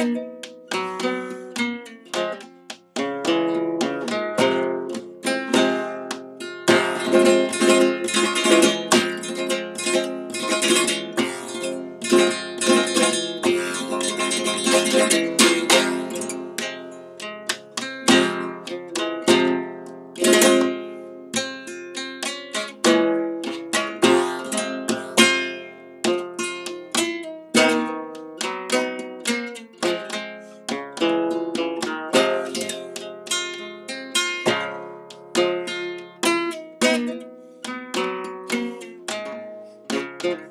Bye. Thank